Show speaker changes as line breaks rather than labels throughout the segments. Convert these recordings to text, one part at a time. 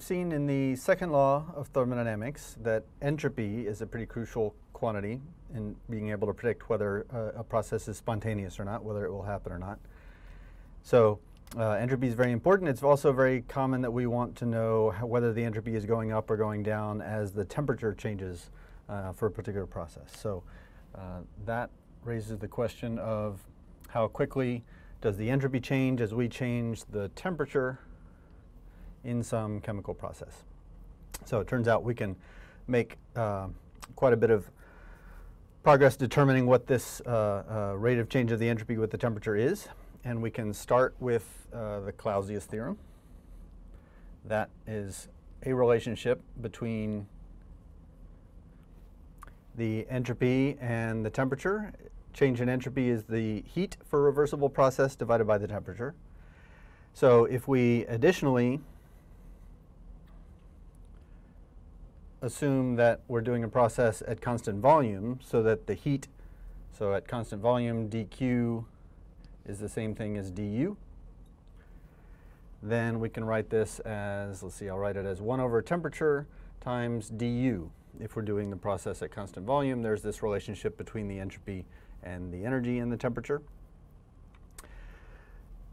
we've seen in the second law of thermodynamics that entropy is a pretty crucial quantity in being able to predict whether uh, a process is spontaneous or not, whether it will happen or not. So uh, entropy is very important. It's also very common that we want to know whether the entropy is going up or going down as the temperature changes uh, for a particular process. So uh, that raises the question of how quickly does the entropy change as we change the temperature in some chemical process. So it turns out we can make uh, quite a bit of progress determining what this uh, uh, rate of change of the entropy with the temperature is. And we can start with uh, the Clausius theorem. That is a relationship between the entropy and the temperature. Change in entropy is the heat for reversible process divided by the temperature. So if we additionally assume that we're doing a process at constant volume so that the heat, so at constant volume dq is the same thing as du, then we can write this as, let's see, I'll write it as 1 over temperature times du. If we're doing the process at constant volume, there's this relationship between the entropy and the energy and the temperature.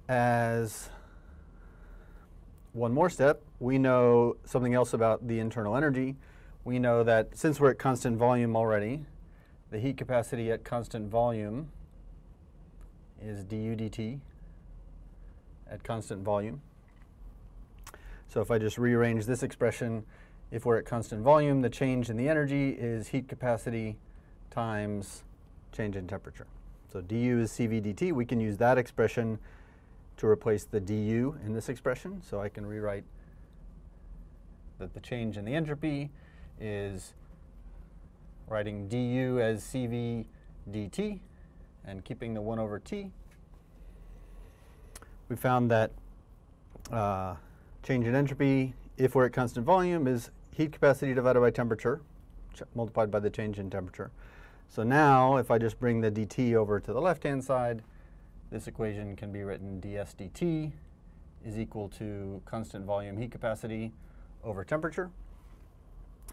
As one more step, we know something else about the internal energy we know that since we're at constant volume already, the heat capacity at constant volume is du dt at constant volume. So if I just rearrange this expression, if we're at constant volume, the change in the energy is heat capacity times change in temperature. So du is cv dt. We can use that expression to replace the du in this expression. So I can rewrite that the change in the entropy is writing du as cv dt and keeping the 1 over t. We found that uh, change in entropy, if we're at constant volume, is heat capacity divided by temperature, multiplied by the change in temperature. So now, if I just bring the dt over to the left-hand side, this equation can be written ds dt is equal to constant volume heat capacity over temperature.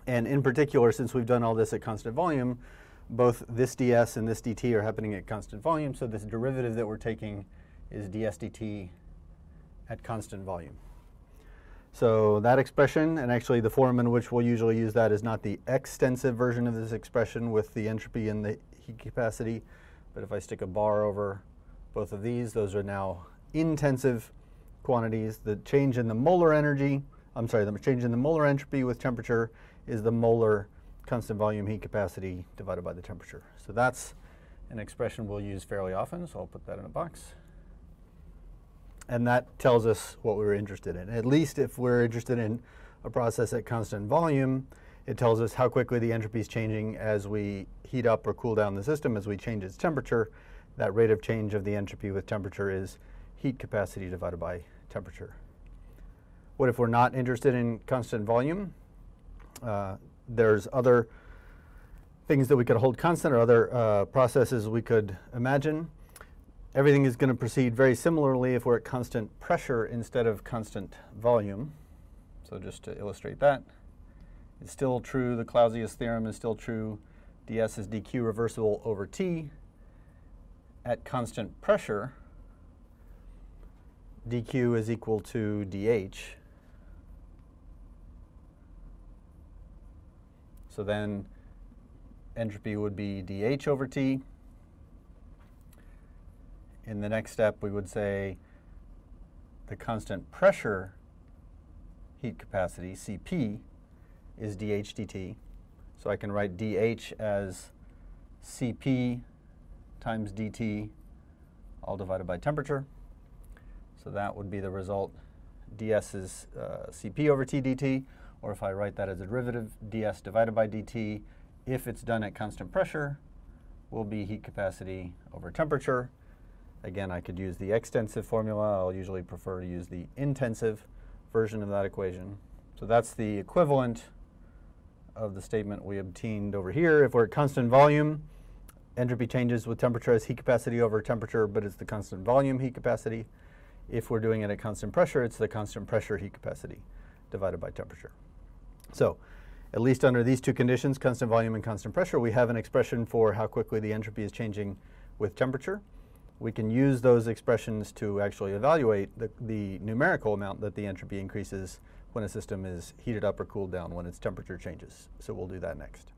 And in particular, since we've done all this at constant volume, both this ds and this dt are happening at constant volume, so this derivative that we're taking is ds dt at constant volume. So that expression, and actually the form in which we'll usually use that is not the extensive version of this expression with the entropy and the heat capacity, but if I stick a bar over both of these, those are now intensive quantities. The change in the molar energy, I'm sorry, the change in the molar entropy with temperature is the molar constant volume heat capacity divided by the temperature. So that's an expression we'll use fairly often, so I'll put that in a box. And that tells us what we were interested in. At least if we're interested in a process at constant volume, it tells us how quickly the entropy is changing as we heat up or cool down the system, as we change its temperature. That rate of change of the entropy with temperature is heat capacity divided by temperature. What if we're not interested in constant volume? Uh, there's other things that we could hold constant or other uh, processes we could imagine. Everything is going to proceed very similarly if we're at constant pressure instead of constant volume. So just to illustrate that, it's still true, the Clausius theorem is still true, ds is dq reversible over t. At constant pressure, dq is equal to dh. So then entropy would be dH over T. In the next step, we would say the constant pressure heat capacity, Cp, is dH dt. So I can write dH as Cp times dt all divided by temperature. So that would be the result. ds is uh, Cp over T dt or if I write that as a derivative, ds divided by dt, if it's done at constant pressure, will be heat capacity over temperature. Again, I could use the extensive formula. I'll usually prefer to use the intensive version of that equation. So that's the equivalent of the statement we obtained over here. If we're at constant volume, entropy changes with temperature as heat capacity over temperature, but it's the constant volume heat capacity. If we're doing it at constant pressure, it's the constant pressure heat capacity divided by temperature. So at least under these two conditions, constant volume and constant pressure, we have an expression for how quickly the entropy is changing with temperature. We can use those expressions to actually evaluate the, the numerical amount that the entropy increases when a system is heated up or cooled down when its temperature changes. So we'll do that next.